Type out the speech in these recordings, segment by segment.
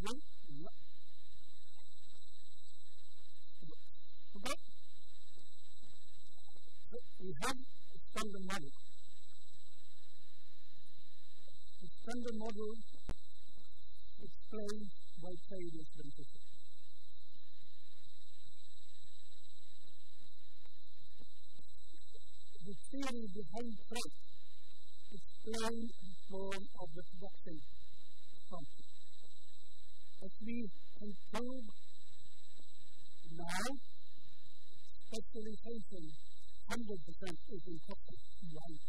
we have a standard model. The standard model explains why trade is beneficial. The theory behind trade explains the form of the production function. We can now, specialization 100% is. Right?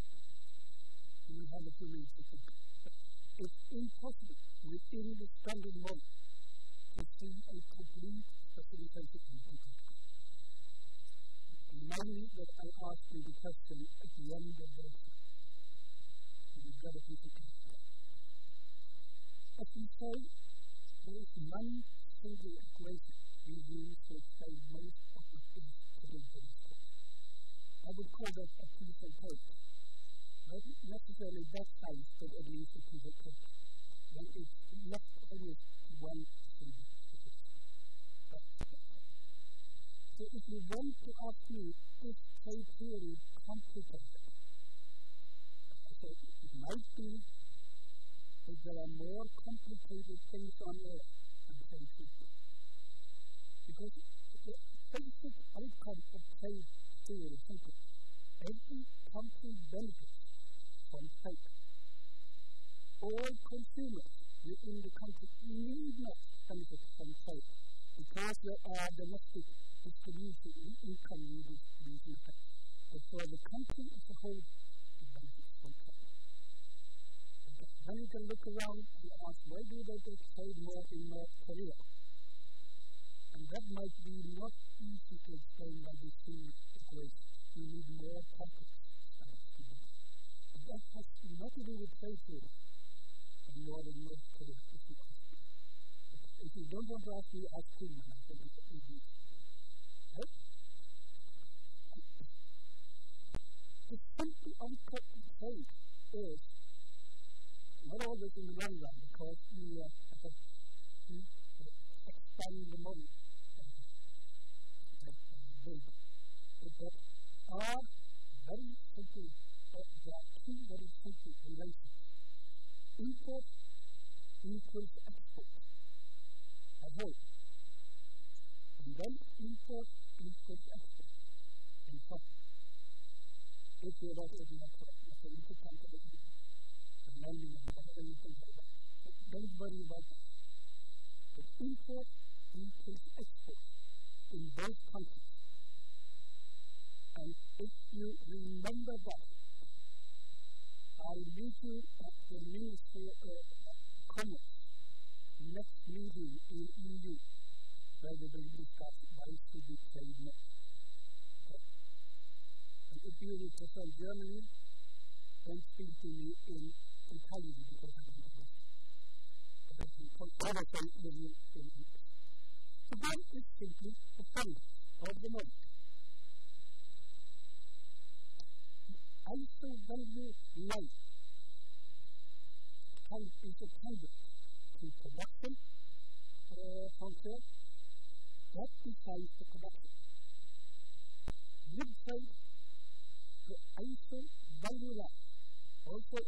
We have a few minutes. It's impossible within the standard model to see a complete specialization in. Remind me that I asked you the question at the end of the. And you've got. As we say, there is one single equation we use to explain most of the things. I would call that a piece of paper. Not necessarily that size, but at least a piece of paper. Then it's left only one single. So if you want to ask me, theory complicated? I say it might be that there are more complicated things on earth than theory. Because the basic outcome of trade theory is simple. Every country benefits from trade. All consumers within the country need not benefit from trade because there are domestic distribution in income distribution effects. For the country as a whole, it benefits from trade. Then you can look around and ask, why do they get trade more in North Korea? And that might be not easy to explain by the two equations. You need more complex to do that. But that has not to do with trade theory and more than North Korea. If you don't want to ask me, ask him, and I can answer you. Right? The simple outcome of trade is not in the long run you, uh, you expand the. But there are very simple, there are two very simple relations. Import equals export. I hope. And then import equals export. And so, if you're not able to export, that's an intercompany. And then you have like that. But don't worry about that. But import equals export in both countries. And if you remember that, I meet you at the Ministry of Commerce next meeting in EU, where we will discuss why should we trade next. And if you represent Germany, don't speak to me in Italian because I don't understand. But I can conversate with you in English. So that is simply the fund of the. I value life. Health is a tender to production uh, function that decides the production. Good the also value life also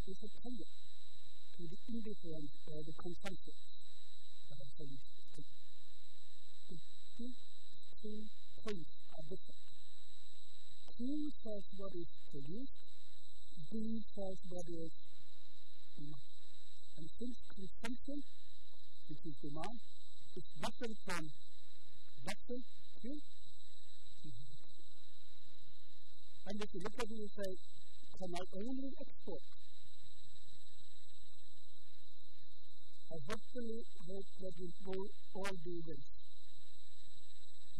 Uh, is a tender to the indifference or the consumption that I say The two, two points are different. Says what is produced, B says what is demand. And since consumption, which is demand, is different from production, Q, and if you look at it, you say, can I only export? I hopefully hope that we will all do this.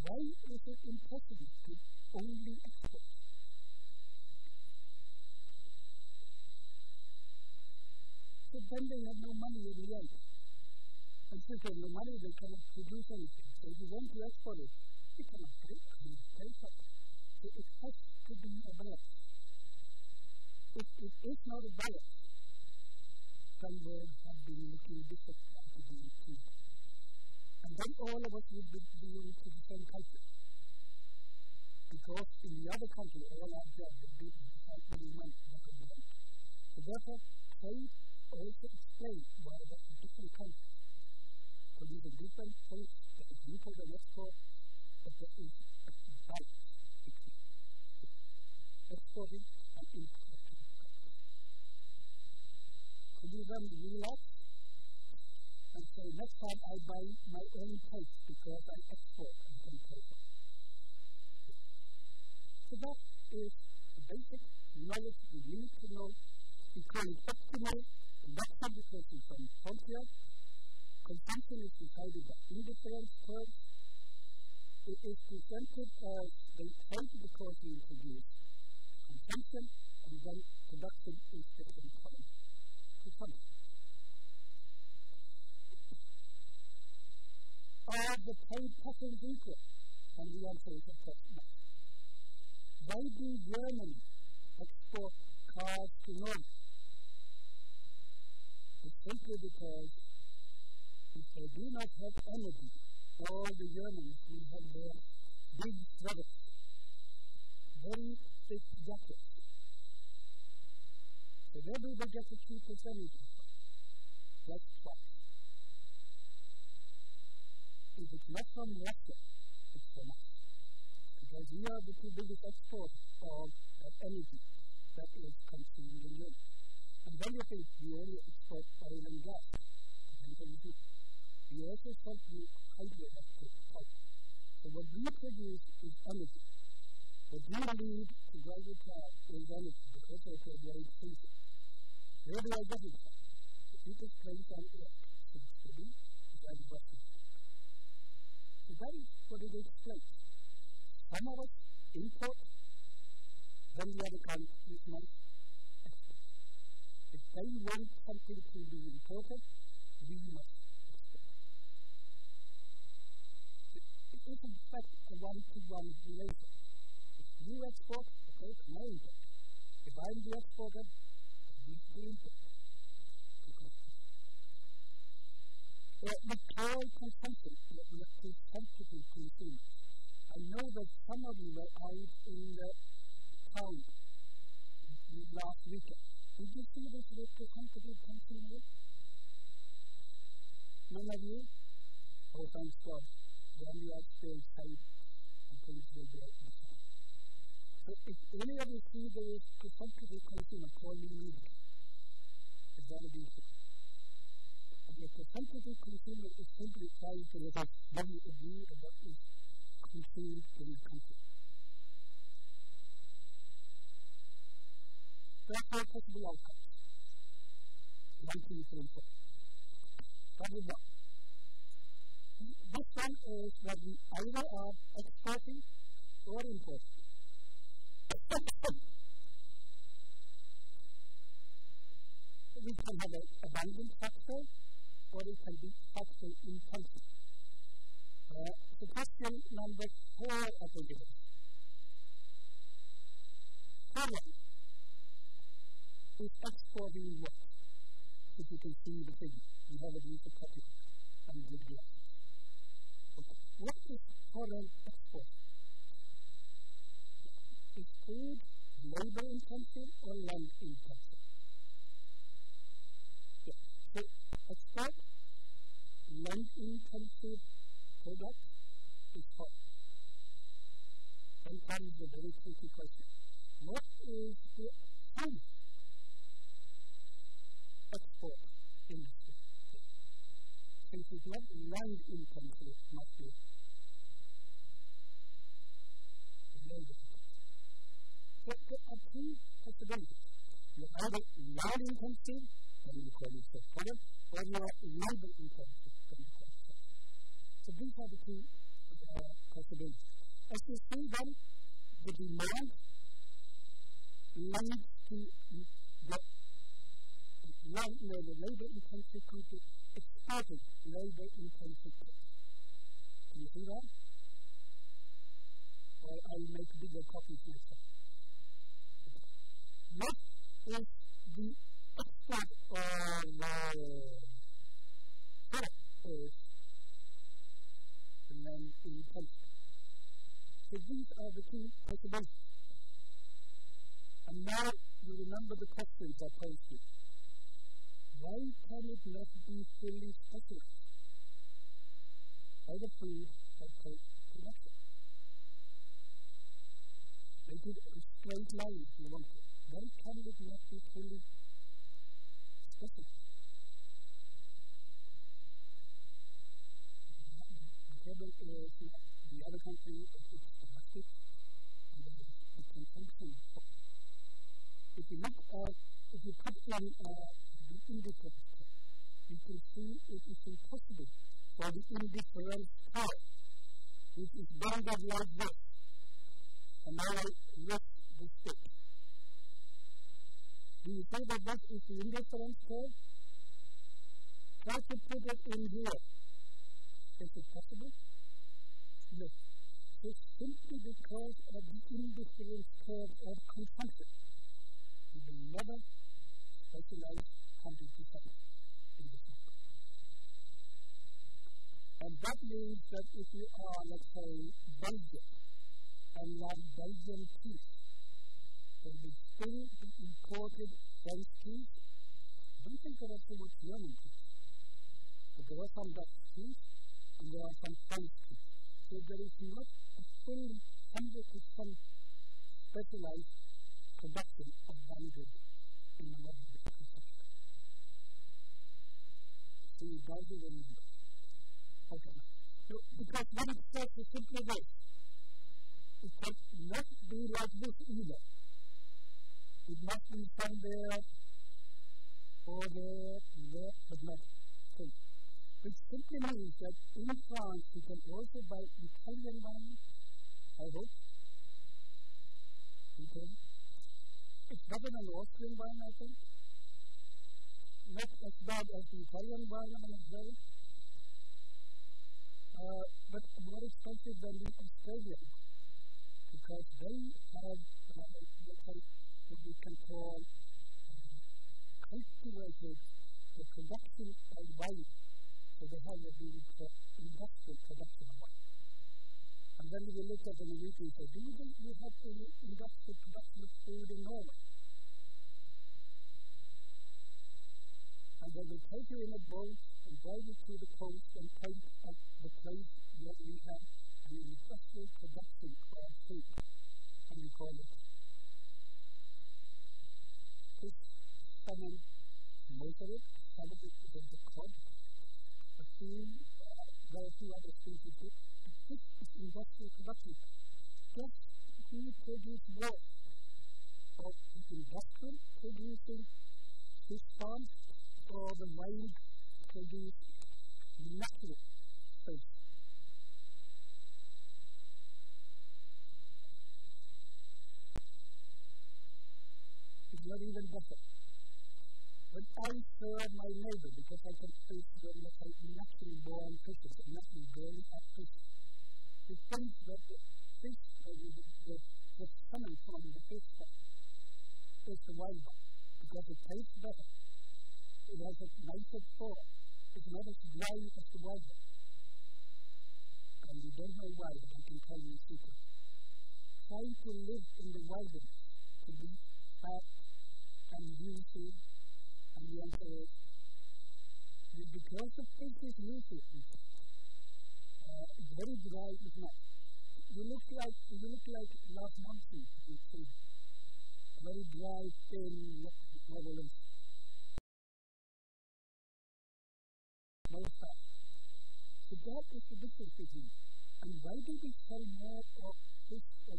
Why is it impossible to only export? So then they have no money in the end. And since they have no money, they cannot produce anything. So if you want to export it, you cannot pay, pay for it. So it has to be a balance. If it is not a balance, they have been at to be. And then all of us would be belong to the same country. Because in the other country, all our jobs would be. So therefore, trade also explains why the different countries produce a different import and export, but there is a balance between. Could you then relax and say, next time I buy my own plates because I export and for. So that is the basic knowledge we need to know, including optimal production education from frontier. Consumption is decided by indifference terms. It is presented as the trade because we introduce consumption and then production is from consumption. Are the trade patterns equal? And the answer is of course no. Why do Germany export cars to Norway? It's simply because if they do not have energy, all the Germans will have their big sweaters, very thick jackets. Do they get the energy from? Just twice. If it's not from Russia, it's from us. Because we are the two biggest exporters of energy that is consumed in Europe. And then you think we only export oil and gas. And then you we also sell you hydroelectric power. So what we produce is energy. What we need to the is energy because it's a very expensive. Where do I get it from? The cheapest place on earth the that is what it explains. Some of us import, then the other countries. If they want something to be imported, we must. It is in fact a one-to-one relation. You export, okay, import? If I'm the exporter, you do import. Or the total consumption we are presenting consumers. I know that some of you were out in the town last weekend. Did you see this representative consumer? None of you? Oh, thank God. Then you are still safe and things will be if any of you see the representative consumer, call me immediately. It's going to be the representative consumer is simply trying to at what we agree and what is consumed in the country. Therefore, possible outcomes. One. Number one. This one is that we either are exporting or importing. We can have an abundant factor or it can be factor intensive. Uh, so question number four, I think it is. Foreign is what? If you can see the figure, you have copy and good glasses. Okay. What is foreign export? Is food labor intensive or land intensive? Yes. So export land intensive product is. Then comes the very tricky question. What is the food export industry? Since it's not land intensive, must be labor So there are two possibilities. You either land intensive then you call a product, or you are labor intensive, you it So these are the two uh, possibilities. As you see then, the demand leads to the land, no, the labor intensive country exporting labor intensive goods. Can you see that? Or I'll make bigger copies myself what is the export of uh, is and then in place. So these are the two possibilities. And now you remember the questions I posed you. Why can it not be fully specified? By the food that takes connection. Make it a straight line if you want it. Why can it not be fully? The other country is domestic and consumption. If you look at, if you put in uh, the you can see it is impossible for the indifference power, which is bounded like this, and now lift the stick. Do you see that this is the indifference curve? Try to put it in here. Is it possible? No. It's simply because of the indifference curve of consumption. You will never specialize 100% in this matter. And that means that if you are, let's say, Belgian, and like Belgian cheese, then will still be imported cheese. Don't think there are so much. But there are some Dutch and there are some French. So there is not a full 100% specialized production of one in another consumption. So you guys will remember. Okay. So, because what it says is simply this. It must be like this either. It must be somewhere or there, there, but not here. Which simply means that in France you can also buy Italian wine, I hope. Okay. It's better than Austrian wine, I think. Not as bad as the Italian wine, I'm afraid. Uh, but more expensive than the Australian because they have uh, what we can call uh, cultivated the production of wine. So they have what we would call industrial production of wine. And then we look at the Norwegian say, do you think we have any industrial production of food in Norway? And then they take you in a boat and drive you to the coast and take at the place where we have an industrial production of food. And we call it most of it, of it is the cod, a few, uh, there are a few other species too. This is industrial production. Just we produce more of industrial producing fish farms or the wild produce natural fish. It's not even better. When I serve my neighbor, because I can face the naturally born the naturally born fishes, he thinks that the fish, the, the, the, the coming from the fish is the wild one, because it tastes better. It has a nicer form. It's not as dry as the wild. And you don't know why, but I can tell you a secret. Trying to live in the wilderness, to be fat and juicy, and the answer is, because is juicy, uh, very dry, it's not. You look like, you look like last see. Very dry, thin, marvelous. No fat. So that is the difference between. And why do we sell more of fish or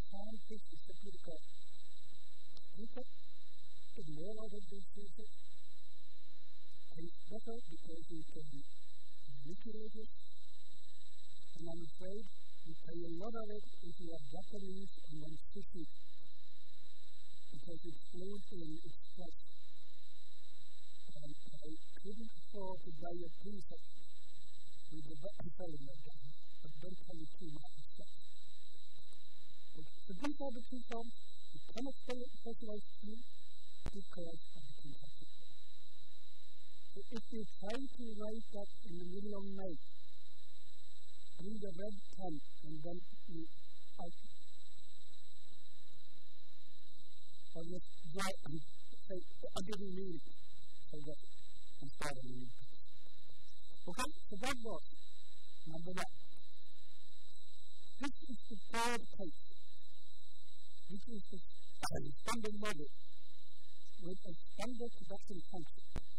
except because people get more out of these better because you can manipulate it and I'm afraid you pay a lot of it if you are Japanese and sushi because it's flowed in, it's fresh. And I couldn't afford to buy a piece of it with the I'm telling you but don't tell me too much. The two songs. You cannot specialize food because of consumption. So if you try to write that in the middle of night, bring the red tent, and then you out. Or just dry and say, I didn't mean it. So that is part of it. Okay, so that was number one. This is the third case. This is the standard model with a standard production function.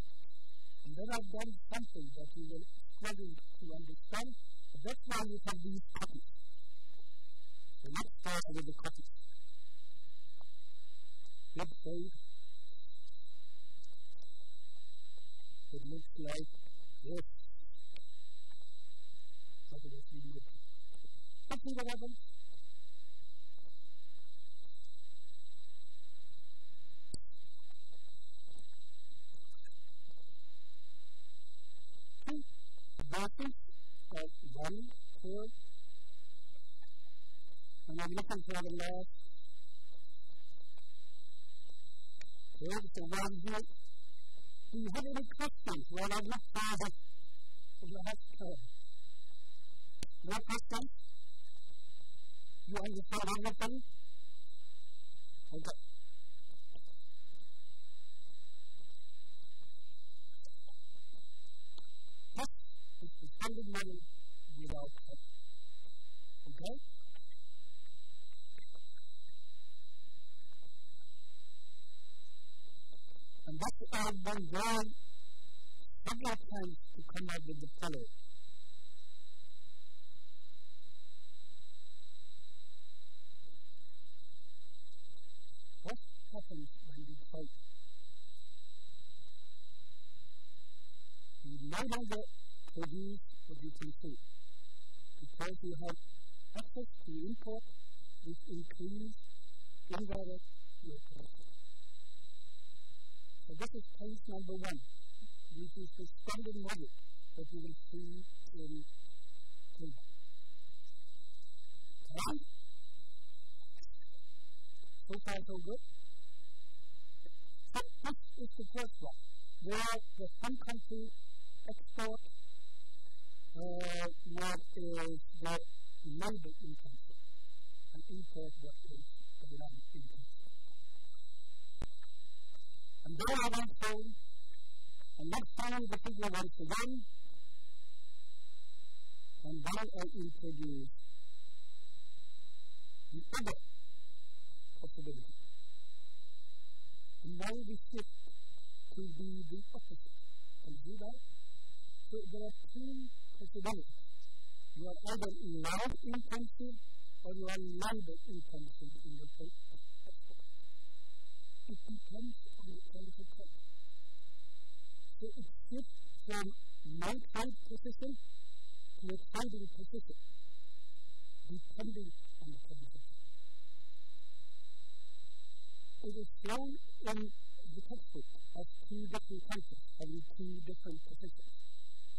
And then I've done something that you will struggle to understand. That's why you have these copies. So let's start with the copies. Let's it looks like this. What is it? See what happens? verses of 1 4 and I'm looking for the last here's the one here do you have any questions while I look for the for the health no questions you understand everything okay spending money without hope. Okay? What I've been going several times to come up with the following. What happens when we fight? We no longer produce what you can see. Because you have access to import, this increase indirect local. So this is case number one. This is the standard model that you will see in Cuba. Right? So far so good. So this is the first one, where the some country export uh, what is the labor intensive and import what is the land intensive. And then I went home and next time the figure once again and then I introduced the other possibility. And now we shift to be the opposite. Can you do that? So there are two possibilities. You are either land intensive or you are labor intensive in your case. It depends the chemical type. So it shifts from non-tight position to a position, depending on the chemical. It is shown in the textbook as two different countries having two different positions.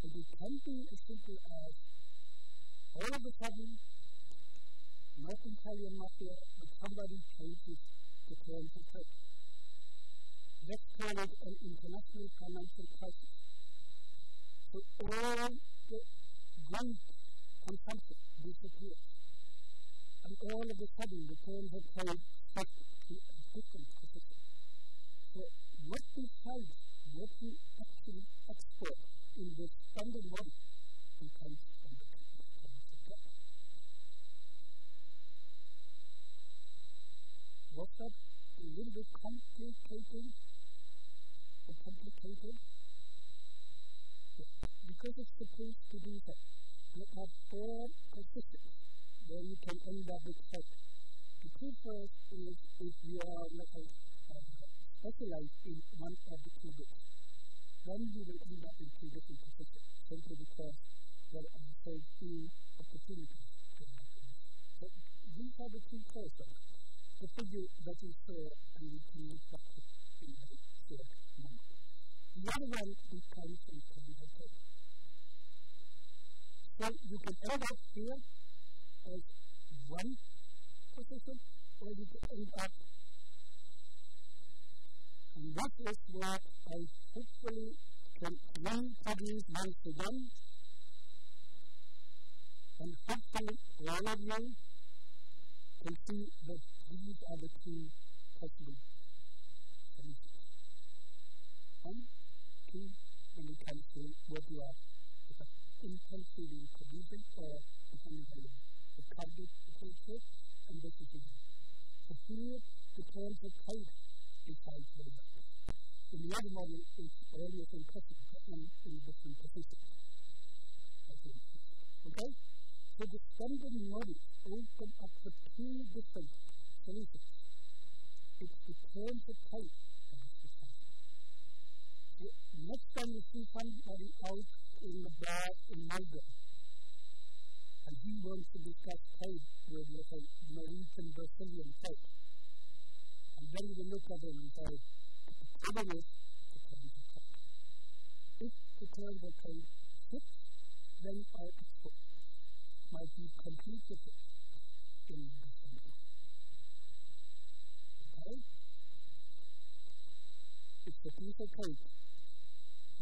It can be as simple as all of a sudden, not Italian mafia, but somebody changes the terms of trade. Call it an international financial crisis. So all the great consumption disappears. And all of a sudden, the terms of trade set to a different position. So what decides what you actually export in the standard model becomes Was that a little bit complicated complicated? Because it's supposed to be that you have four positions where you can end up with sex. The two first is if you are like a, uh, specialized in one of the two bits then you will end up in two different positions, simply because there are so few opportunities to So these are the two persons. The figure that you saw and you can in a short moment. The other one chemical So you can end up here as one position, or you can end up and that is where I hopefully can these once again. And hopefully all of you can see that these are the two possible one, two, when it comes to what you are intensively producing or on the target potential, and is it. So here, the terms of code is it's very much. In the other model, it's always impossible to end in different positions. Okay? So the standard model open up for two different solutions. It's the terms of code that is decided. So next time you see somebody out in the bar in Melbourne, and he wants to discuss code with, let's say, Norwegian Brazilian code, and then you look at him and say, "What is the terms of code?" If the terms of then our export might be completely fit in the assembly. Okay? It's a piece of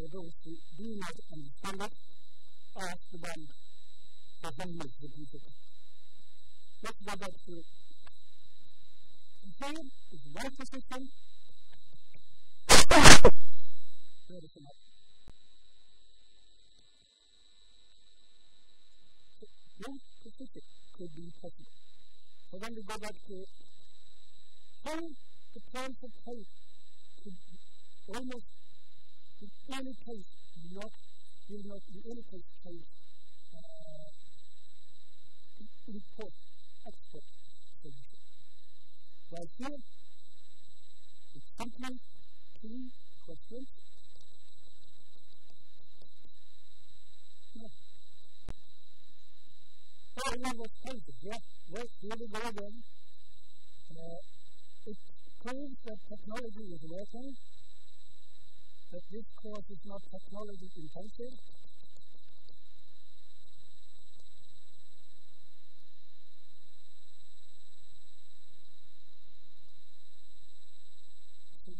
for those who do not understand it, ask the one for whom is. Let's go back to here is one position. Another. So one could be possible. So when we go back to how the terms of code could almost in any case not not in any case change uh, import export solution. Right here, it's simply two questions. Yeah. Well, was painted, yeah. Well, here we go again. Uh, it proves that technology is working, that this course is not technology intensive,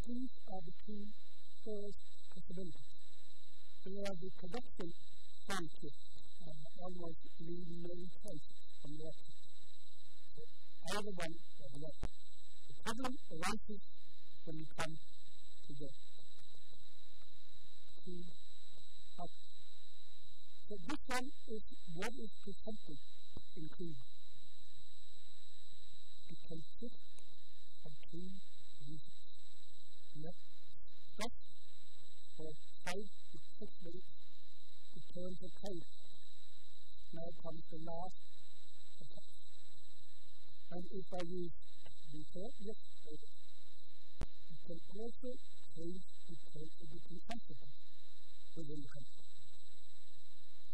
these are the two first possibilities. They are the production functions, uh, almost lead many cases from the exit. So either one or the other. The problem arises when you come to up. So this one is what is presented in. It consists of two reasons left stop for five to six minutes to turn the code. Now comes the last attack. And if I use before, yes. You can also change the code of the within the country.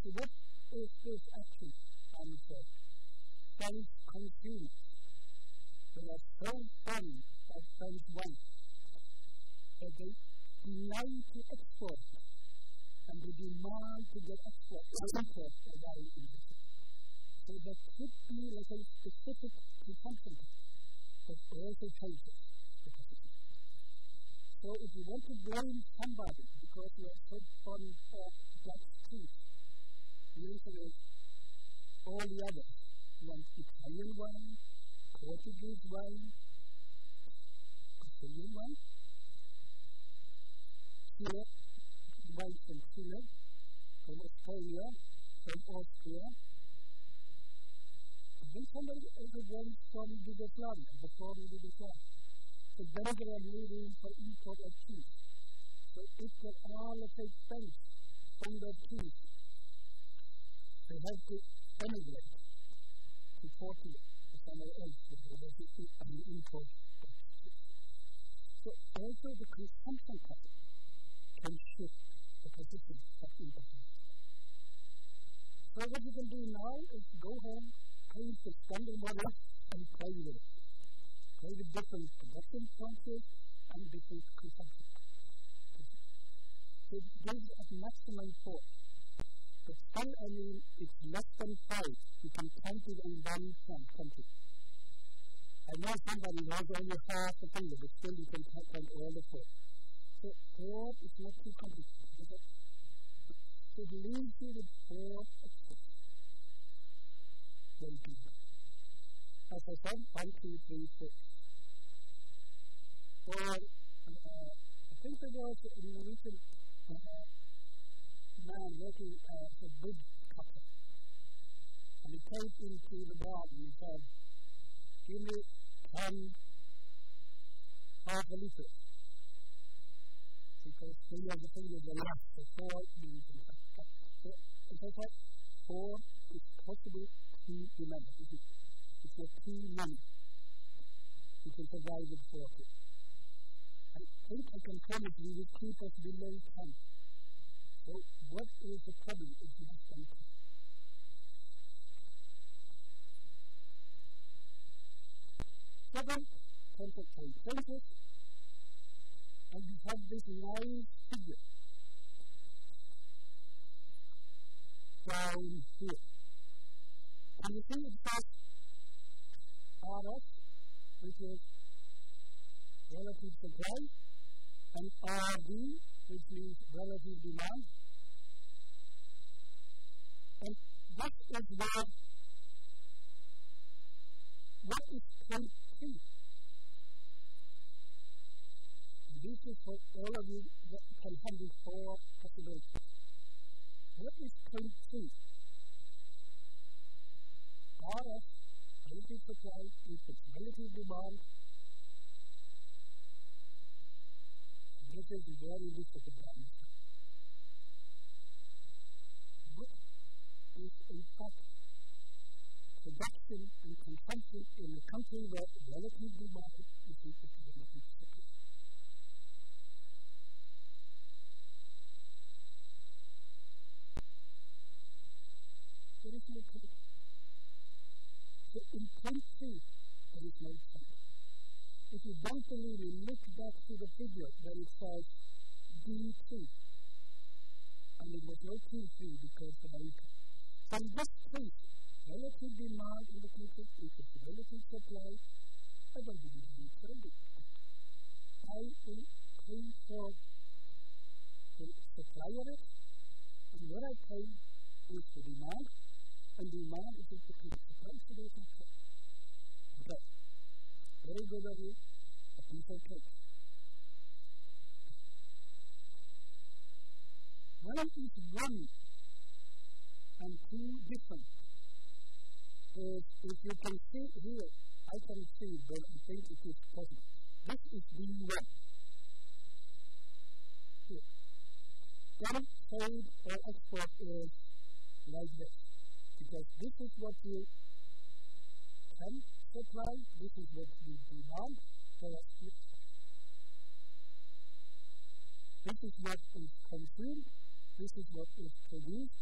So what is this action on the sense consumers? They are so fond of sense one that they demand to export and they demand to get export import a value in the So there could be like a specific consumption that also changes. So if you want to blame somebody because you are so fond of that truth, the answer is all the others want Italian wine, Portuguese wine, Brazilian wine, Chile, wine from Chile, from Australia, from Austria. Then somebody also wants from Yugoslavia, the former Yugoslavia. So then they are leaving for import of cheese. So if they are, let's say, French from their cheese, they have to emigrate to Portugal or somewhere else because they have to import So also the consumption pattern can shift the position of industry. So what you can do now is go home, change the standard model, and play with it. With different production functions and different consumption. So it gives us maximum force. But still, I mean, it's less than five. You can count it on one hand country. I know somebody knows only half the finger, but still you can count on all the four. So four is not too complicated. So it leaves you with four. Very. As I said, one, two, three, four. Or uh, think there was a Norwegian uh, man working as a bridge cutter. And he came into the garden and said, Give me ten half a litre. Because three of the fingers are left for four beans and stuff. So, as I said, four is possible to remember. It's a key number. You can survive with four. I think I can promise you will keep us below ten. So what is the problem if you have ten? Seven, temperature changes, and you have this line figure down here. And you see it says which is relative supply, and RD, which means relative demand. And what is the what is point C? This is for all of you that can handle four possibilities. What is point C? RS, relative supply, is its relative demand. Very difficult to understand. What is in fact production and consumption in a country where relative demand is relative supply? There is no. So in country, there is no. If you don't believe me, look back to the figure that it says D2. And it was no T3 because of. So in this case, relative demand in the country equals relative supply. I don't believe you can do I will pay for the supply of it, and what I pay is the demand, and demand is the supply, so there's no. Very good of you. A piece of cake. When is one and two different? Uh, if you can see here, I can see that I think it is possible. This is D1. Here. Then trade or export is like this. Because this is what you can supply, this is what we demand for us This is what is consumed, this is what is produced.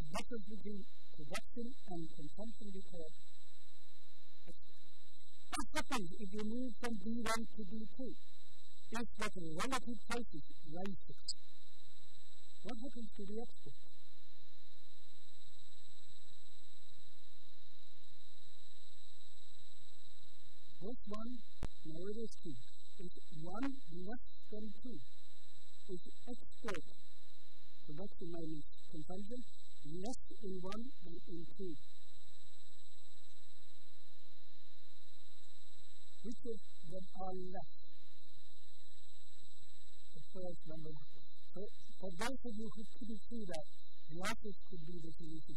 The difference between production and consumption because what happens if you move from D1 to D2? Is that the relative prices rises. What happens to the export? This one, now it is two. Is one less than two? Is export production minus consumption less in one than in two? Which is that are less? The first number one. So for those of you who couldn't see that, losses could be the solution.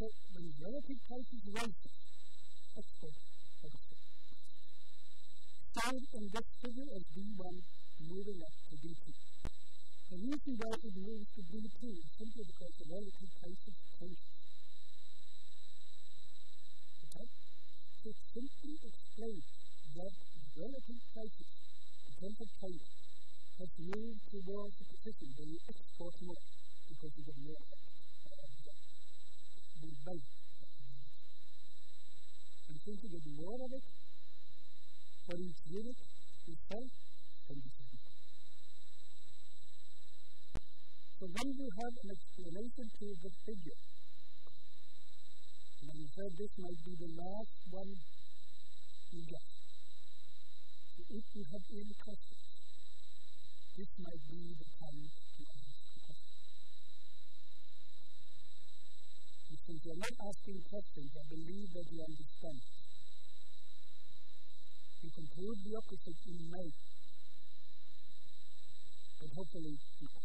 So when relative prices rise, export Found in this figure as D1 moving up to D2. The reason why it moves to D2 is simply because the relative prices change. Okay? So it simply explains that relative prices in terms of China has moved towards a position where you export more because you get more uh, with both. And since you get more of it, for each unit itself can be significant. So when you have an explanation to the figure, and you said this might be the last one you get. So if you have any questions, this might be the time to ask the question. And since you're not asking questions, I believe that you understand you prove the opposite in May. but hopefully not.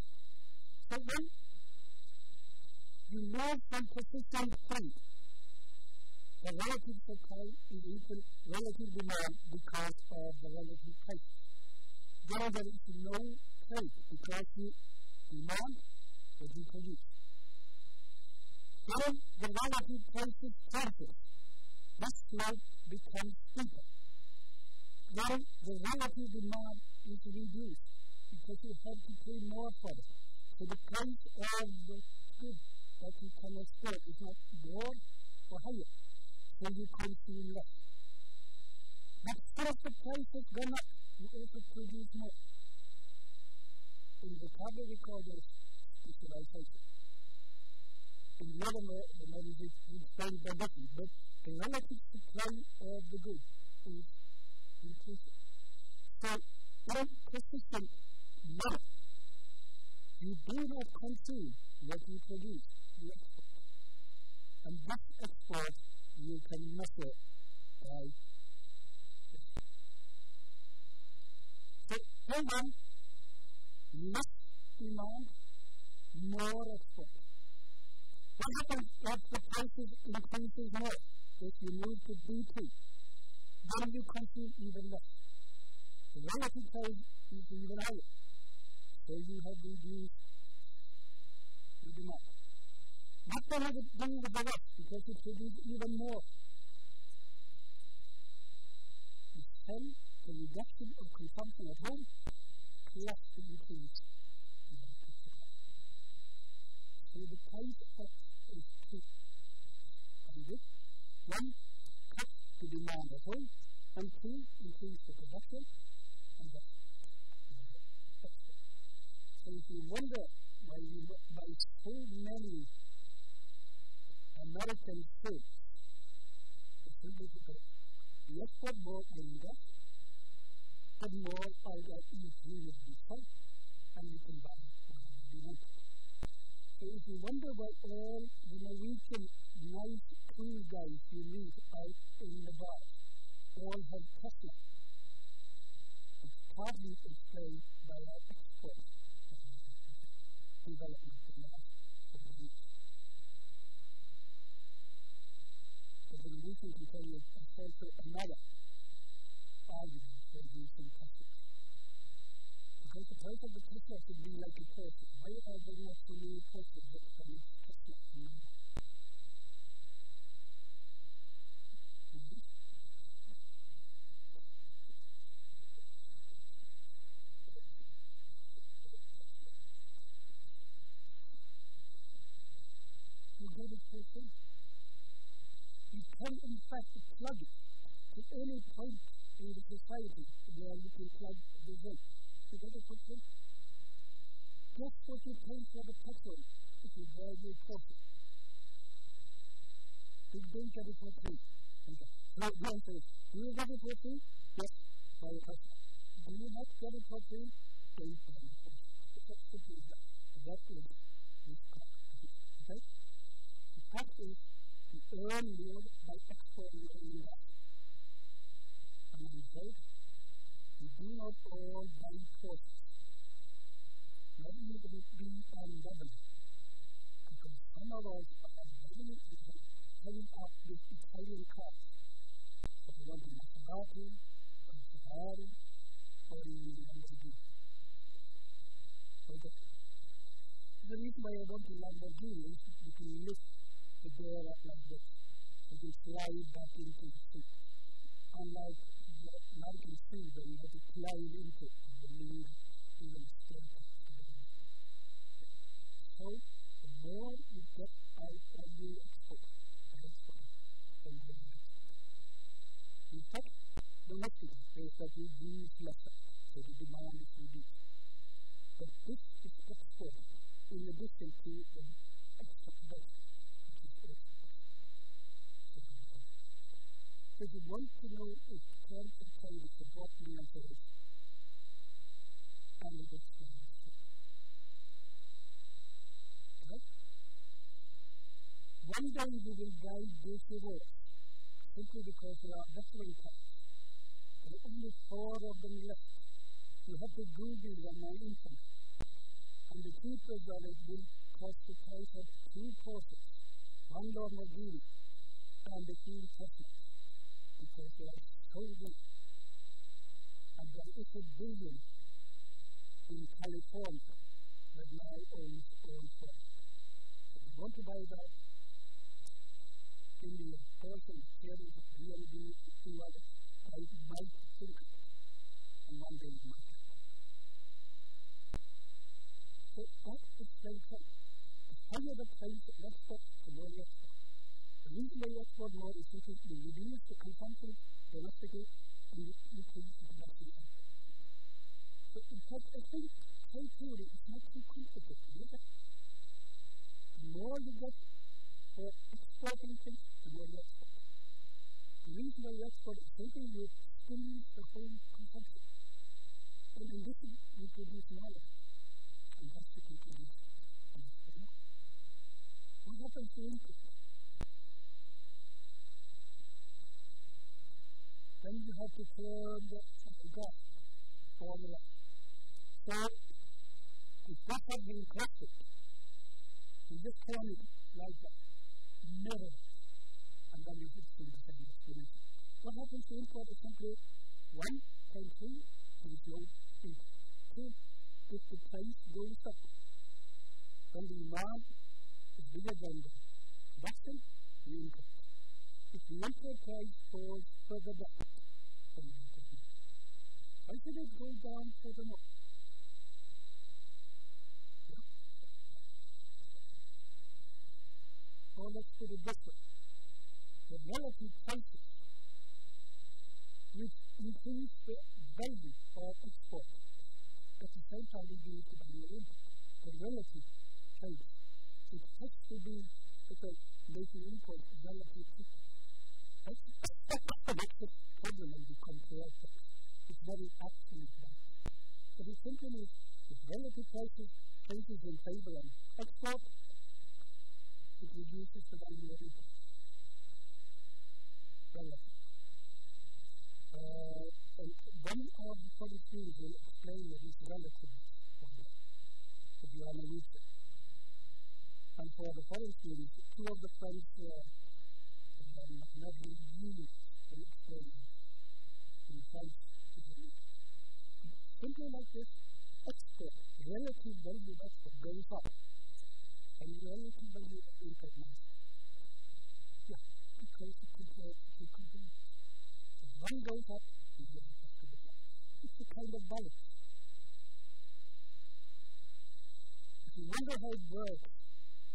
When you move from persistent point, the relative supply is equal relative demand because of the relative price. There is no price because you demand what you produce. When the relative prices changes, this slope becomes steeper. Then the relative demand is reduced because you have to pay more for it. So the price of the good that you can export is not more or higher. So you consume less. But as the price has gone up, you also produce more. In the carbon recorders, visualization. In the other the model is explained by different, but the relative supply of the good is increasing. So, when consistent money, you do not consume what you produce, you export. And this export you can measure by So, hold on, less demand, more export. What happens if the prices increases more? If you move to B2, you consume even less. The relative price is even higher. So you have reduced the demand. What does it do with the rest? Because it produces even more. You sell the reduction of consumption at home plus the increase in. So the price of is two. And one, the at home, and two, increase the production, and thus So if you wonder why you buy so many American foods, it's simply because you export more get, the more each unit you sell, and you can buy whatever you want. So if you wonder why all the Norwegian nice cool guys you meet out in the bar all have Tesla, it's partly explained by our export development in the years. But tell it's also another argument for using Tesla. Because the of the Tesla should be like a Porsche. Why are there not so simple. You can in fact plug it to any point in the society where you can plug the in. You get. Guess what you pay for the petrol if you buy your coffee? You don't get it for free. Okay. The answer is, do you get it for free? Yes. Do you not get it for free? Buy coffee. That's coffee. Okay? Is, you earn more by your own value. And you do not all buy courses. Maybe you will be revenue. Because some of us are is heading up this Italian cost. So you want a Maserati, or Ferrari, or to do. Okay. The reason why I want a Lamborghini is you the door up like this. Slide back into the seat. Unlike the American sea where you to climb into it and leave even a staircase. So, the more you get out of the the the export. In fact, the lesson is that use lesser, so the demand is reduced. But this is export in addition to the export base, which is export. If you want to know if is the answer is, and it is Okay? One day we will guide these rewards simply because they are veteran types. There are only four of them left. You have to Google them on internet. And the keepers of it will cost the price of two forces, one Lamborghini and the two Teslas, they are. And there is a billion in California that now owns. If you want to buy that, in the person sharing the BNB to others, I might think and one day might. So that is very. The higher the price of export, the more. We export more is because we reduce the consumption and. So in fact, I think trade theory is not too complicated? The more you get for exporting things, the more you export. The reason why you export is simply you squeeze the whole consumption. And in this, you produce knowledge and that's the conclusion. What happens to input? Then you have to turn um, the, the formula. So, that had been corrected, you just turn it like that, mirror, and then you see the same explanation. What happens to import is simply one times three is low input. Two if the price goes up, then the demand is bigger than the production. If the import price falls further import. Why should it go down furthermore? Or let's put it this way. The relative prices which increase the value of export at the same time we it to the input, the relative change. It has to be because making import relative to the problem you compare things. It's very absolute that. But it simply means if relative prices changes in favor of export, it reduces the value of import. Relative. Uh, and one of the policies will explain that it's relative if you are Norwegian. And for the policies, two of the French uh, um, mathematical units will explain in French Simply like this, export, relative value up, and relative value. Yeah, because it to convenience. If one goes up, it's a kind of balance. If you wonder how it works,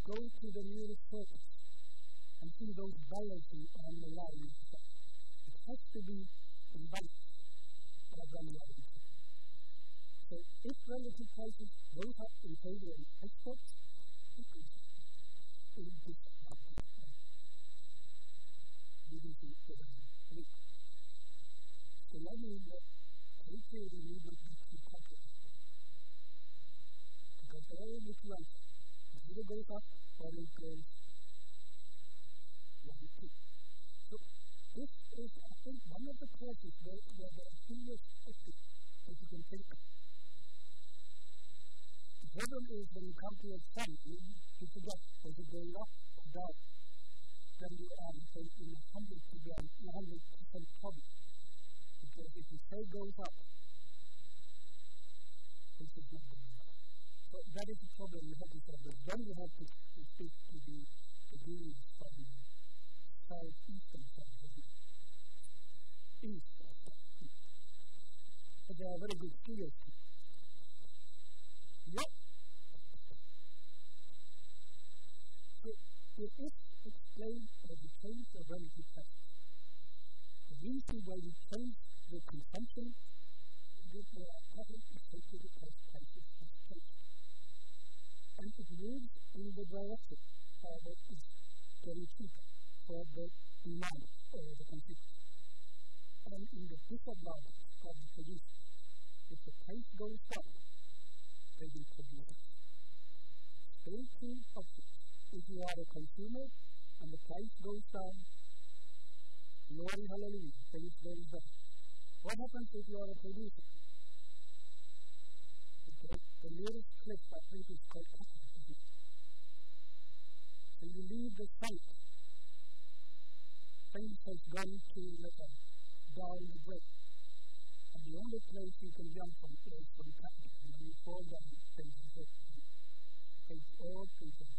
go to the nearest surface and see those balancing on the line. It has to be in So if relative prices go up in favor of exports, it will be reducing the so that means that hatred and evil is too complicated. Because all in this life, it either goes up or it goes one two. So this is, I think, one of the causes where, where there are serious ethics that you can of. The problem is when you come to a sun, you, you forget, is it going up or down? Then you are in a hundred percent, hundred percent problem. Because if the say goes up, this is not going. So that is the problem you have to solve. Then you have to, to speak to the, the beings from the of the east. But they are very good skiers. Yep. So it is explained as the change of relative pressure. The reason why we change the consumption this will public safety because prices have changed. And it moves in the direction of what is getting cheaper for the demand or the consumers. And in the disadvantage of the producers, if the price goes down, they will produce. Stay tuned options. If you are a consumer and the price goes down, glory hallelujah, things very well. What happens if you are a producer? Okay. the nearest cliff, I think, is called it? So you leave the site, things has gone to like a down the break. And the only place you can jump from is from Kaka. And you fall down, things are hit. It's all are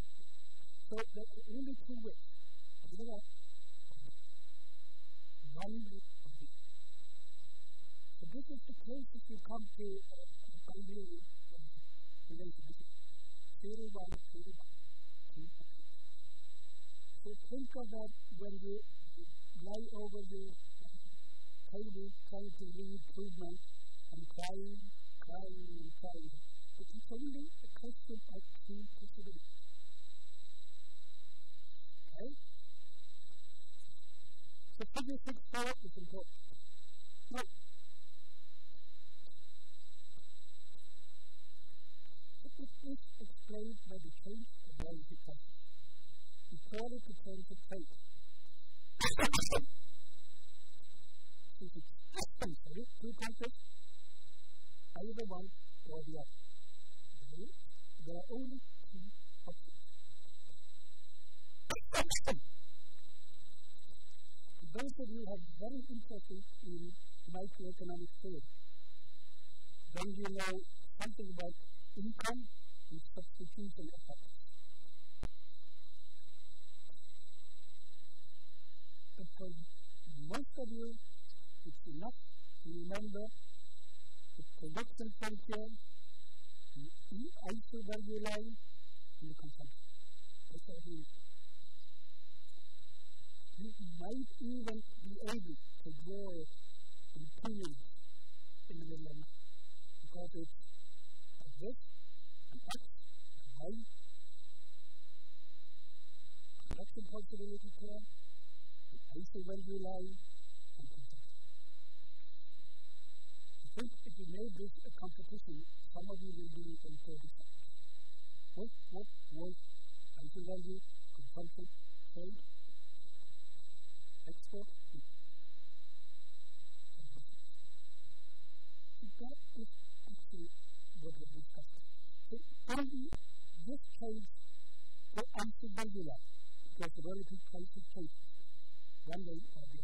So there are only two ways. Know, one way or the. So this is the closest you come to uh, a, a Bangalore uh, relationship. Zero one, zero one, two five. So think of that when you lie over your table trying to read Krugman and crying, crying and crying. It is only a question of possibilities. Okay? So figure six four is important. Now, it is explained by the change of reality process. We call it the right? Two either one or the other. There are only two of you very in microeconomic theory, then you know something about income and substitution effects. For most of you, it's enough to remember the production frontier, the IC value line, and the consumption. That's all you might even be able to draw it in periods in the middle of night because it's a this, an X, a Y, production possibility term, an isovalue line, and consumption. I think if you made this a competition, some of you will do it in 30 seconds. What, what was IC value, consumption, trade, export, so that is actually what we're discussing. So only this change the answer regular because the relative prices change one way or the other.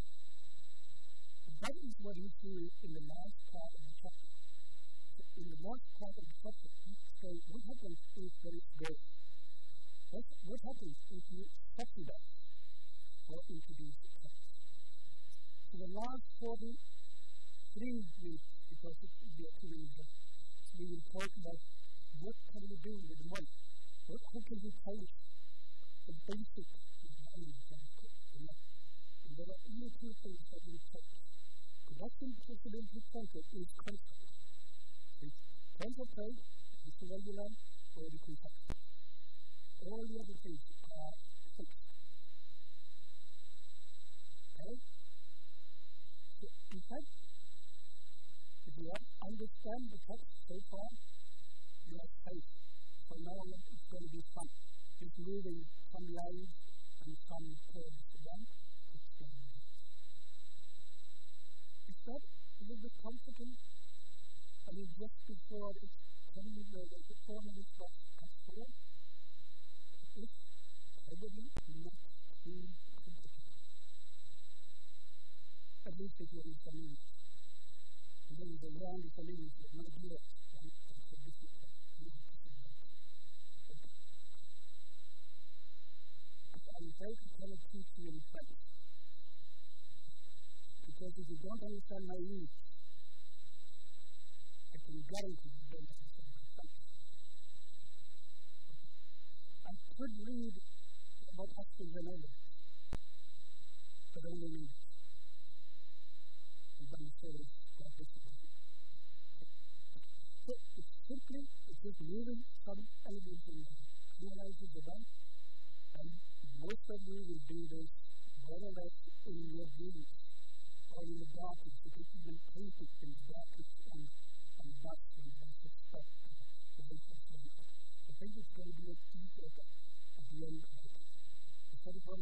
That is what you see in the last part of the chapter. In the last part of the chapter, you say what happens if there is? What, what happens if you subsidize or introduce tax? So the last 43 minutes, because it be a we will talk about what can we do with money? What, how can we pay the basic of the there are only two things that we take. Production possibility center is constant. It's of trade, it's regular, or the consumption. All the other things are fixed. Okay? So, in fact, if you understand the text so far, you are safe. So now it's going to be fun. It's moving some lines and some curves around. It's going to be Is that a little bit comforting? I mean, just before it's telling you the, the four minutes was as four, it's probably not too complicated. At least if you're in some English. And then the round is some English, but not US, and it's a different I'm afraid I cannot teach you in French. Because if you don't understand my English, I can guarantee you don't understand my French. I could read about actions and others, but only English. And then say that this is So it's simply, it's just moving some elements in the analyzes the bank, and most of you will do this more or less in your dreams or the darkness, it is even painted in darkness and, and dust and disrespect the way of life. I think it's going to be a secret at the end of it. Is that what?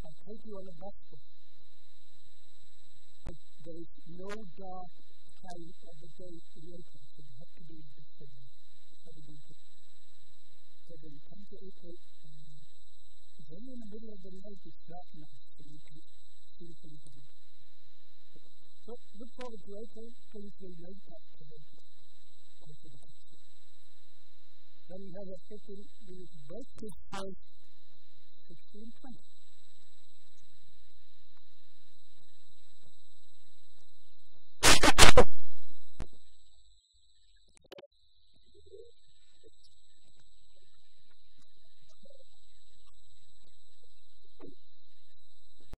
I take you on a gospel. There is no dark time of the day created, so you have to be in this day. It's not a good thing. So when you come to 8 8, then in the middle of the night, it's darkness, so you can 2025. So look forward to also policy like that of the country. Then we have a second, the breakfast sixteen 1620.